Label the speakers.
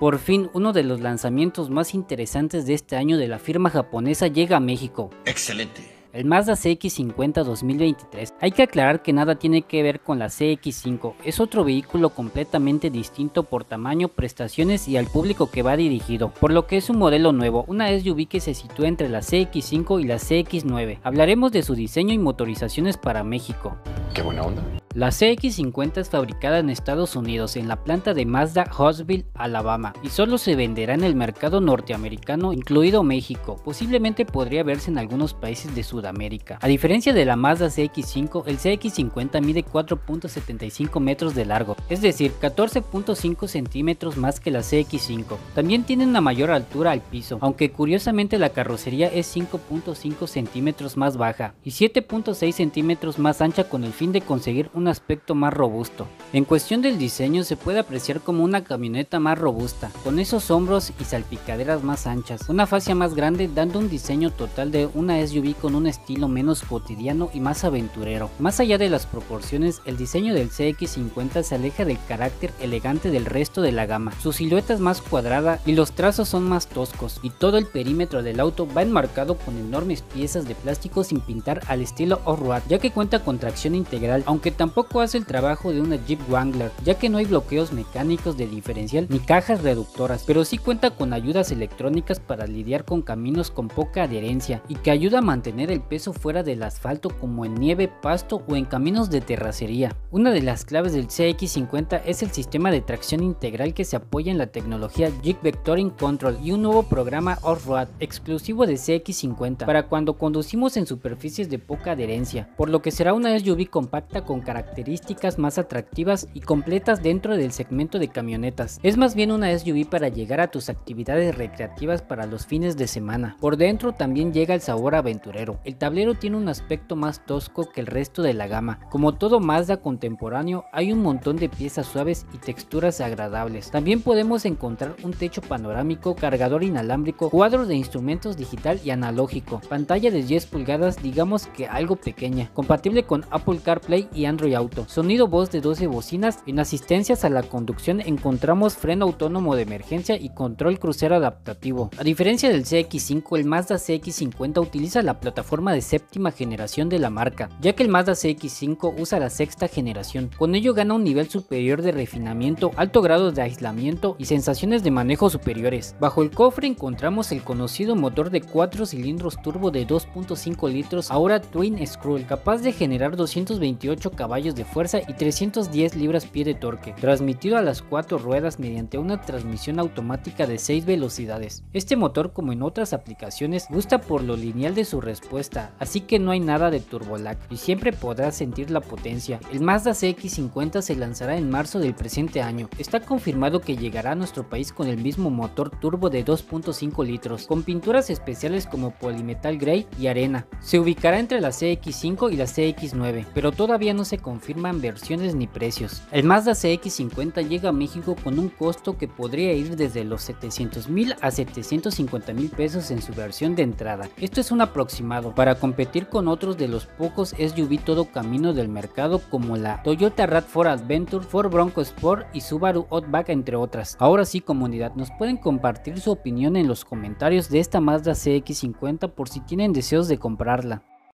Speaker 1: Por fin, uno de los lanzamientos más interesantes de este año de la firma japonesa llega a México.
Speaker 2: Excelente.
Speaker 1: El Mazda CX-50 2023. Hay que aclarar que nada tiene que ver con la CX-5, es otro vehículo completamente distinto por tamaño, prestaciones y al público que va dirigido, por lo que es un modelo nuevo, una SUV que se sitúa entre la CX-5 y la CX-9. Hablaremos de su diseño y motorizaciones para México.
Speaker 2: Qué buena onda.
Speaker 1: La CX50 es fabricada en Estados Unidos en la planta de Mazda Huntsville, Alabama, y solo se venderá en el mercado norteamericano, incluido México. Posiblemente podría verse en algunos países de Sudamérica. A diferencia de la Mazda CX5, el CX50 mide 4.75 metros de largo, es decir, 14.5 centímetros más que la CX5. También tiene una mayor altura al piso, aunque curiosamente la carrocería es 5.5 centímetros más baja y 7.6 centímetros más ancha con el fin de conseguir un aspecto más robusto. En cuestión del diseño se puede apreciar como una camioneta más robusta, con esos hombros y salpicaderas más anchas, una fascia más grande dando un diseño total de una SUV con un estilo menos cotidiano y más aventurero. Más allá de las proporciones, el diseño del CX50 se aleja del carácter elegante del resto de la gama. Su silueta es más cuadrada y los trazos son más toscos, y todo el perímetro del auto va enmarcado con enormes piezas de plástico sin pintar al estilo off-road, ya que cuenta con tracción integral, aunque tampoco tampoco hace el trabajo de una Jeep Wrangler, ya que no hay bloqueos mecánicos de diferencial ni cajas reductoras, pero sí cuenta con ayudas electrónicas para lidiar con caminos con poca adherencia y que ayuda a mantener el peso fuera del asfalto como en nieve, pasto o en caminos de terracería. Una de las claves del CX50 es el sistema de tracción integral que se apoya en la tecnología Jeep Vectoring Control y un nuevo programa Off-Road exclusivo de CX50 para cuando conducimos en superficies de poca adherencia, por lo que será una SUV compacta con características características más atractivas y completas dentro del segmento de camionetas. Es más bien una SUV para llegar a tus actividades recreativas para los fines de semana. Por dentro también llega el sabor aventurero. El tablero tiene un aspecto más tosco que el resto de la gama. Como todo Mazda contemporáneo, hay un montón de piezas suaves y texturas agradables. También podemos encontrar un techo panorámico, cargador inalámbrico, cuadro de instrumentos digital y analógico, pantalla de 10 pulgadas digamos que algo pequeña, compatible con Apple CarPlay y Android auto, sonido voz de 12 bocinas, en asistencias a la conducción encontramos freno autónomo de emergencia y control crucero adaptativo. A diferencia del CX5, el Mazda CX50 utiliza la plataforma de séptima generación de la marca, ya que el Mazda CX5 usa la sexta generación. Con ello gana un nivel superior de refinamiento, alto grado de aislamiento y sensaciones de manejo superiores. Bajo el cofre encontramos el conocido motor de 4 cilindros turbo de 2.5 litros, ahora Twin Scroll, capaz de generar 228 caballos de fuerza y 310 libras-pie de torque, transmitido a las cuatro ruedas mediante una transmisión automática de 6 velocidades. Este motor, como en otras aplicaciones, gusta por lo lineal de su respuesta, así que no hay nada de turbolag y siempre podrás sentir la potencia. El Mazda CX50 se lanzará en marzo del presente año. Está confirmado que llegará a nuestro país con el mismo motor turbo de 2.5 litros, con pinturas especiales como polimetal grey y arena. Se ubicará entre la CX5 y la CX9, pero todavía no se confirman versiones ni precios. El Mazda CX50 llega a México con un costo que podría ir desde los 700 mil a 750 mil pesos en su versión de entrada. Esto es un aproximado para competir con otros de los pocos SUV todo camino del mercado como la Toyota RAV4 Adventure, Ford Bronco Sport y Subaru Outback entre otras. Ahora sí comunidad, nos pueden compartir su opinión en los comentarios de esta Mazda CX50 por si tienen deseos de comprarla.